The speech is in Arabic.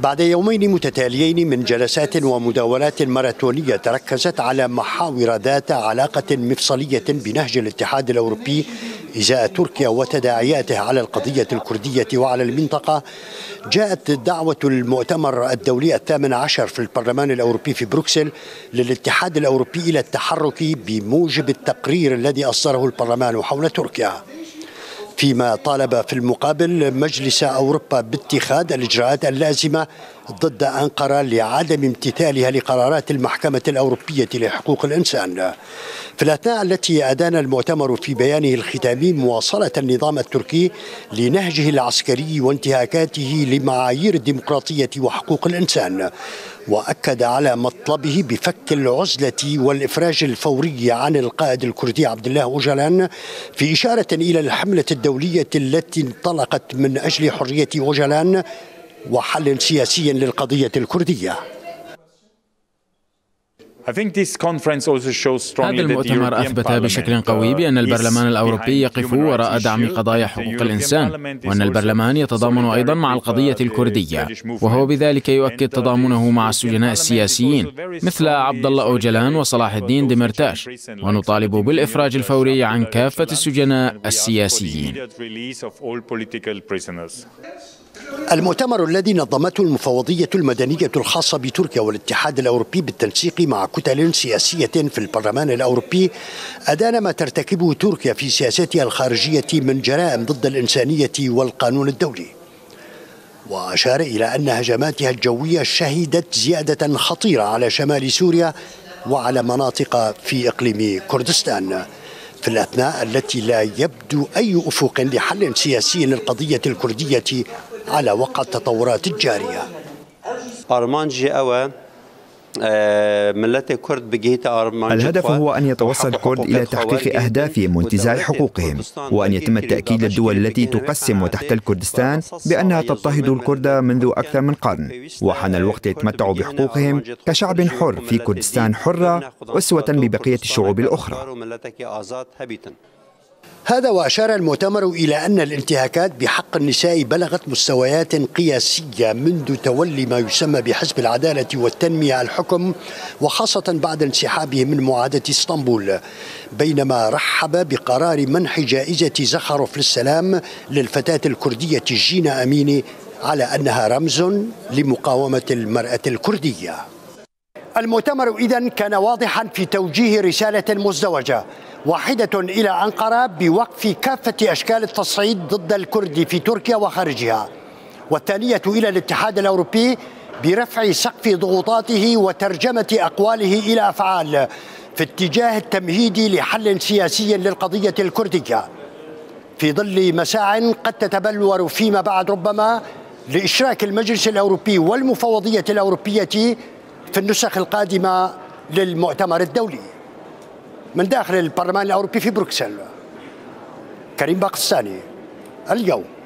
بعد يومين متتاليين من جلسات ومداولات ماراثونية تركزت على محاور ذات علاقة مفصلية بنهج الاتحاد الأوروبي إزاء تركيا وتداعياته على القضية الكردية وعلى المنطقة. جاءت دعوة المؤتمر الدولي الثامن عشر في البرلمان الأوروبي في بروكسل للاتحاد الأوروبي إلى التحرك بموجب التقرير الذي أصدره البرلمان حول تركيا. فيما طالب في المقابل مجلس أوروبا باتخاذ الإجراءات اللازمة ضد أنقرة لعدم امتثالها لقرارات المحكمة الأوروبية لحقوق الإنسان. في الأثناء التي أدان المؤتمر في بيانه الختامي مواصلة النظام التركي لنهجه العسكري وانتهاكاته لمعايير الديمقراطية وحقوق الإنسان وأكد على مطلبه بفك العزلة والإفراج الفوري عن القائد الكردي عبد الله أوجلان في إشارة إلى الحملة الدولية التي انطلقت من أجل حرية أوجلان وحل سياسي للقضية الكردية. هذا المؤتمر أثبت بشكل قوي بأن البرلمان الأوروبي يقف وراء دعم قضايا حقوق الإنسان وأن البرلمان يتضامن أيضا مع القضية الكردية وهو بذلك يؤكد تضامنه مع السجناء السياسيين مثل عبد الله أوجلان وصلاح الدين دمرتاش ونطالب بالإفراج الفوري عن كافة السجناء السياسيين. المؤتمر الذي نظمته المفوضية المدنية الخاصة بتركيا والاتحاد الأوروبي بالتنسيق مع كتل سياسية في البرلمان الأوروبي أدان ما ترتكبه تركيا في سياستها الخارجية من جرائم ضد الإنسانية والقانون الدولي. وأشار إلى أن هجماتها الجوية شهدت زيادة خطيرة على شمال سوريا وعلى مناطق في إقليم كردستان. في الأثناء التي لا يبدو أي أفق لحل سياسي للقضية الكردية على وقع التطورات الجارية. آه، الهدف هو أن يتوصل الكرد إلى تحقيق أهدافهم وانتزاع حقوقهم وأن يتم التأكيد للدول التي تقسم وتحتل كردستان بأنها تضطهد الكرد منذ أكثر من قرن. وحان الوقت يتمتعوا بحقوقهم كشعب حر في كردستان حرة أسوة ببقية الشعوب الأخرى. هذا وأشار المؤتمر إلى أن الانتهاكات بحق النساء بلغت مستويات قياسية منذ تولي ما يسمى بحزب العدالة والتنمية الحكم وخاصة بعد انسحابه من معاهدة إسطنبول بينما رحب بقرار منح جائزة زخرف للسلام للفتاة الكردية جينا أميني على أنها رمز لمقاومة المرأة الكردية. المؤتمر إذن كان واضحا في توجيه رسالة مزدوجة واحدة إلى أنقرة بوقف كافة أشكال التصعيد ضد الكرد في تركيا وخارجها والثانية إلى الاتحاد الأوروبي برفع سقف ضغوطاته وترجمة أقواله إلى أفعال في اتجاه التمهيد لحل سياسي للقضية الكردية. في ظل مساع قد تتبلور فيما بعد ربما لإشراك المجلس الأوروبي والمفوضية الأوروبية في النسخ القادمة للمؤتمر الدولي من داخل البرلمان الأوروبي في بروكسل. كريم باقستاني اليوم.